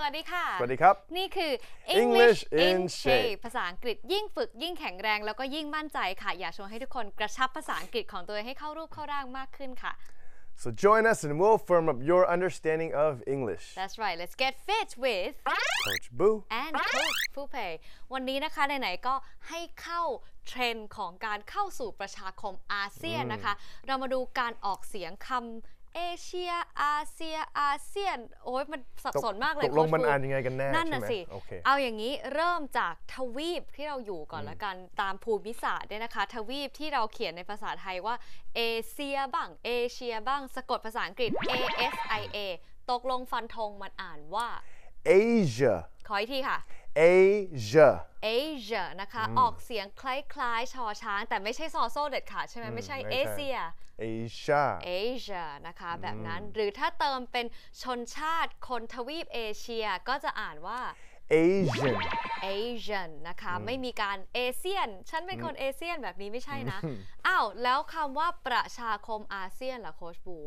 สวัสดีค่ะ สวัสดีครับ นี่คือ English in Shape ภาษาอังกฤษยิ่งฝึกยิ่งแข็งแรง แล้วก็ยิ่งมั่นใจค่ะ อยากชวนให้ทุกคนกระชับภาษาอังกฤษของตัวเองให้เข้ารูปเข้าร่างมากขึ้นค่ะ so join us and we'll firm up your understanding of English That's right let's get fit with Coach Boo and Coach ผู้เพย์วันนี้นะคะไหนๆก็ให้เข้าเทรนด์ของการเข้าสู่ประชาคมอาเซียนนะคะ เรามาดูการออกเสียงคำ เอเชียอาเซียอาเซียน โอ้ยมันสับสนมากเลยตกลงโค้ชมันฟูอ่านยังไงกันแน่นั่นน่ะใช่ไหมสิโอเคเอาอย่างนี้เริ่มจากทวีปที่เราอยู่ก่อนละกันตามภูมิศาสตร์เนี่ยนะคะ ทวีปที่เราเขียนในภาษาไทยว่าเอเชียบ้างเอเชียบ้างสะกดภาษาอังกฤษ A S I A ตกลงฟันธงมันอ่านว่า Asia ขออีกทีค่ะ Asia Asia นะคะ ออกเสียงคล้ายๆ ชอช้าง แต่ไม่ใช่ซอโซ่เด็ดขาดใช่ไหมไม่ใช่ไม่เอใช่เชีย Asia Asia นะคะ แบบนั้นหรือถ้าเติมเป็นชนชาติคนทวีปเอเชียก็จะอ่านว่า Asian Asian นะคะ ไม่มีการเอเชียน ฉันเป็นคนเอเชียนแบบนี้ไม่ใช่นะ อ้าว แล้วคำว่าประชาคมอาเซียนล่ะโค้ชบู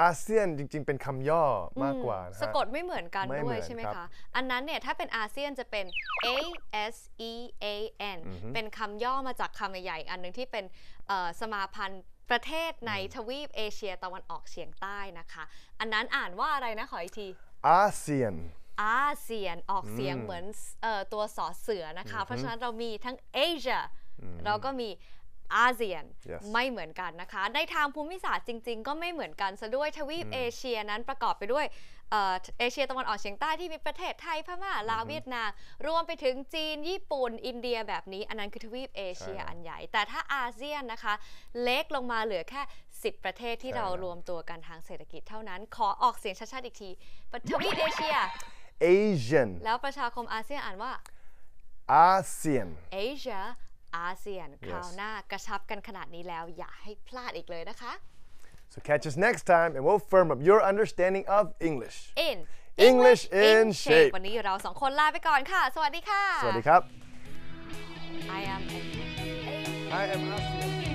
อาเซียนจริง ๆ เป็นคำย่อมากกว่านะฮะ สะกดไม่เหมือนกันไม่ด้เหมืวยอนใช่ไหมครัคะ บอันนั้นเนี่ยถ้าเป็นอาเซียนจะเป็น A S E A N เป็นคำย่อมาจากคำใหญ่ๆอันหนึ่งที่เป็นเอ่อสมาพันธ์ประเทศในทวีปเอเชียตะวันออกเฉียงใต้นะคะ อันนั้นอ่านว่าอะไรนะขออีกที ASEAN ASEAN ออกเสียงเหมือนเอ่อตัวสอเสือนะคะ เพราะฉะนั้นเรามีทั้ง Asia เราก็มี ASEAN Yes ไม่เหมือนกันนะคะ ในทางภูมิศาสตร์จริง ๆ ก็ไม่เหมือนกันซะด้วยทวีปเอเชียนั้นประกอบไปด้วยเอ่อเอเชียตะวันออกเฉียงใต้ที่มีประเทศไทยพม่าลาวเวียดนามรวมไปถึงจีน ญี่ปุ่น อินเดียแบบนี้ อันนั้นคือทวีปเอเชียใช่อันใหญ่ แต่ถ้าอาเซียนนะคะ เล็กลงมาเหลือแค่ 10 ประเทศที่ใช่เราครับรวมตัวกันทางเศรษฐกิจเท่านั้น ขอออกเสียงชัดๆอีกทีทวีปเอเชีย Asian แล้วประชาคมอาเซียนอ่านว่าอาเซียน Asia อาเซียน Yes คราวหน้ากระชับกันขนาดนี้แล้วอย่าให้พลาดอีกเลยนะคะ so catch us next time and we'll firm up your understanding of English in English in shape วันนี้เราสองคนลาไปก่อนค่ะ สวัสดีค่ะ สวัสดีครับ I am I am ASEAN